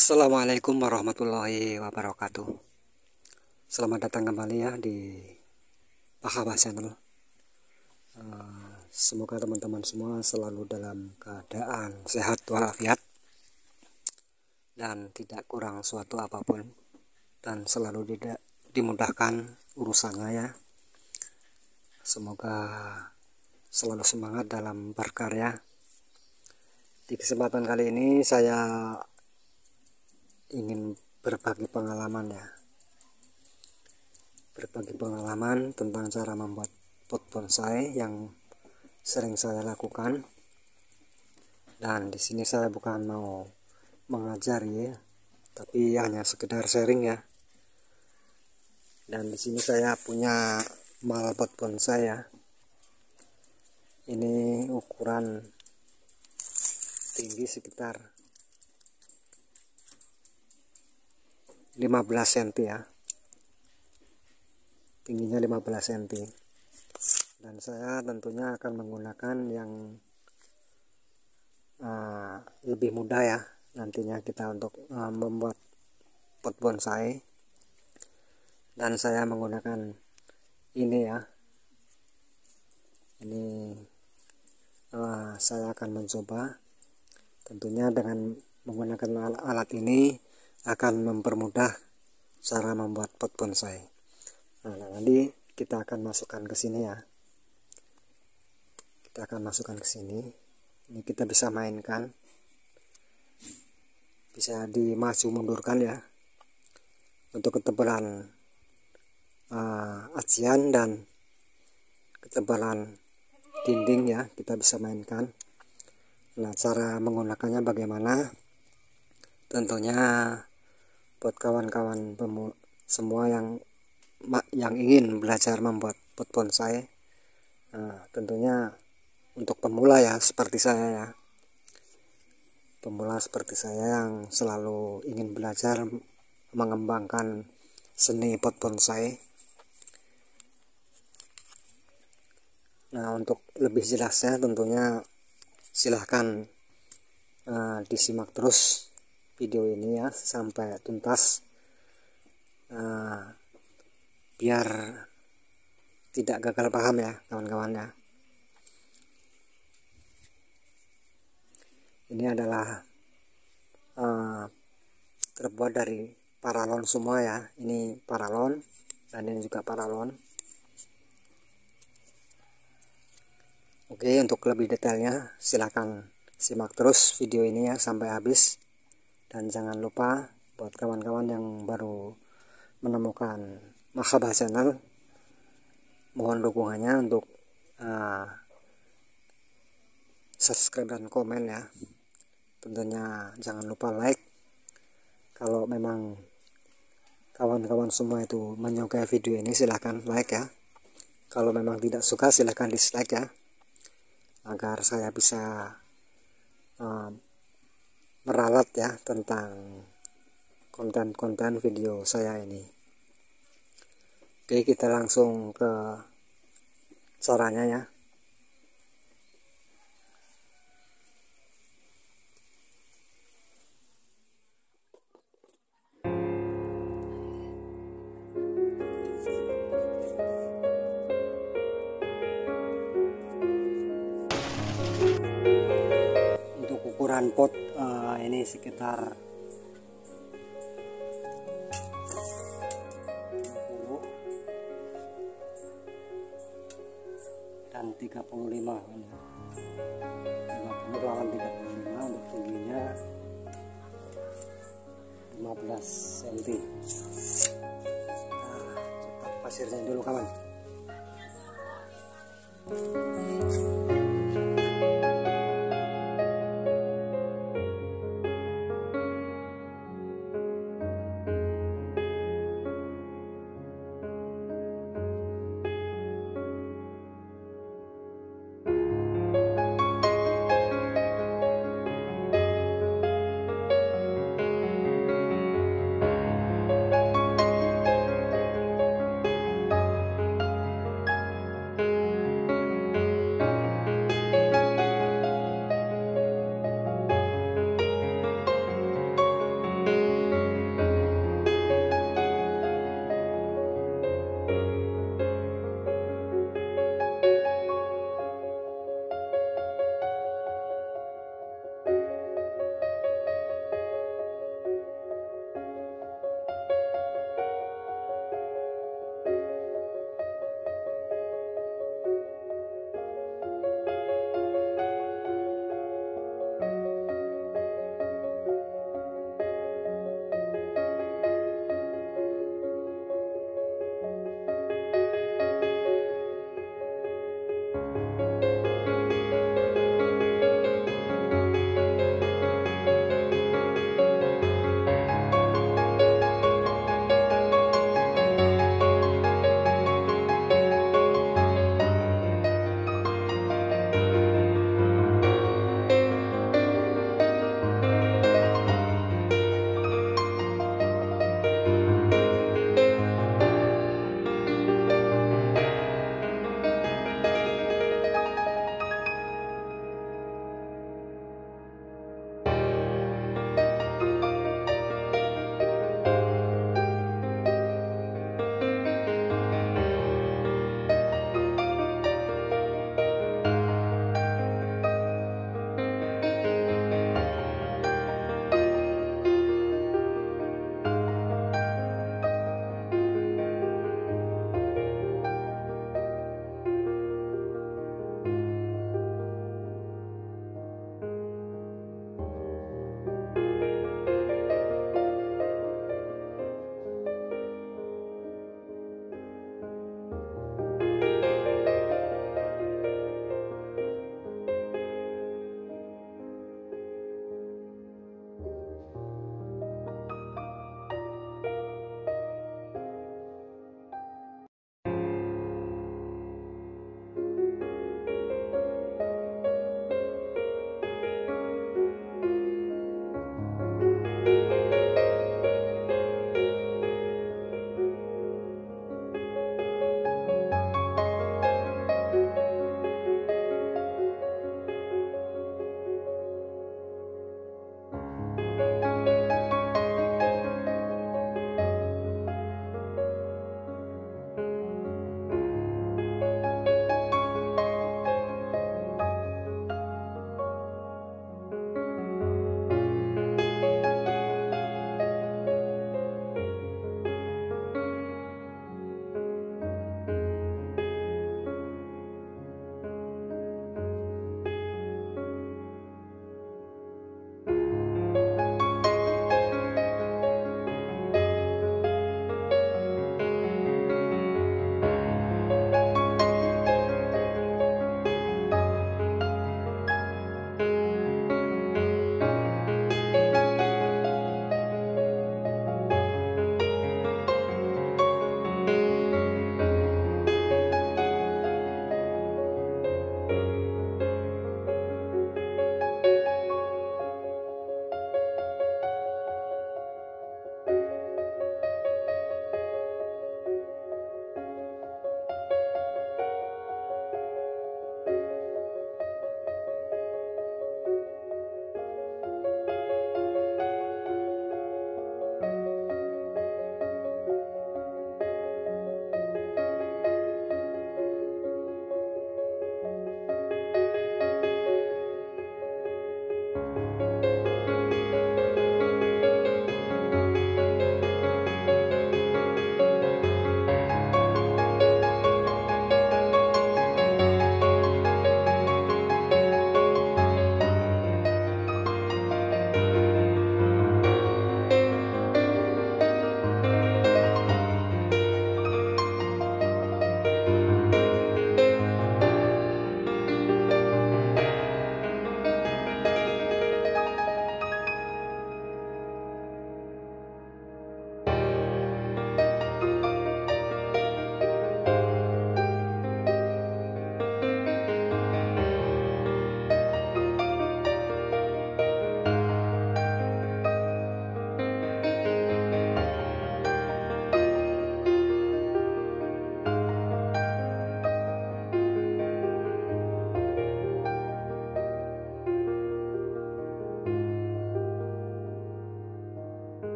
Assalamualaikum warahmatullahi wabarakatuh. Selamat datang kembali ya di Pakabah Channel. Uh, Semoga teman-teman semua selalu dalam keadaan sehat walafiat Dan tidak kurang suatu apa pun Dan selalu tidak dimudahkan urusannya ya. Semoga selalu semangat dalam berkarya. Di kesempatan kali ini saya ingin berbagi pengalaman ya. Berbagi pengalaman tentang cara membuat pot bonsai yang sering saya lakukan. Dan di sini saya bukan mau mengajari ya tapi hanya sekedar sharing ya. Dan di sini saya punya mal pot bonsai ya. Ini ukuran tinggi sekitar 15 cm ya. Tingginya 15 cm. Dan saya tentunya akan menggunakan yang uh, lebih mudah ya nantinya kita untuk uh, membuat pot bonsai. Dan saya menggunakan ini ya. Ini uh, saya akan mencoba. Tentunya dengan menggunakan alat ini akan mempermudah cara membuat pot bonsai. Nah, nanti kita akan masukkan ke sini ya. Kita akan masukkan ke sini. Ini kita bisa mainkan. Bisa dimaju mundurkan ya. Untuk ketebalan uh, dan ketebalan dinding ya, kita bisa mainkan. Nah, cara menggunakannya bagaimana? Tentunya buat kawan-kawan semua yang yang ingin belajar membuat pot bonsai nah, tentunya untuk pemula ya seperti saya ya. Pemula seperti saya yang selalu ingin belajar mengembangkan seni pot bonsai nah untuk lebih jelasnya tentunya silahkan uh, disimak terus video ini ya sampai tuntas. Uh, biar tidak gagal paham ya kawan-kawan ya. Ini adalah uh, terbuat dari paralon semua ya. Ini paralon dan ini juga paralon. Oke untuk lebih detailnya silahkan simak terus video ini ya sampai habis dan jangan lupa buat kawan-kawan yang baru menemukan Makhabah channel mohon dukungannya untuk uh, subscribe dan komen ya. Tentunya jangan lupa like. Kalau memang kawan-kawan semua itu menyukai video ini silahkan like ya. Kalau memang tidak suka silahkan dislike ya. Agar saya bisa uh, meralat ya tentang konten-konten video saya ini. Oke kita langsung ke caranya ya ukuran pot ini sekitar 20 dan 35 ini 50 lawan 35 untuk tingginya 15 cm nah, cetak pasirnya dulu kawan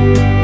you.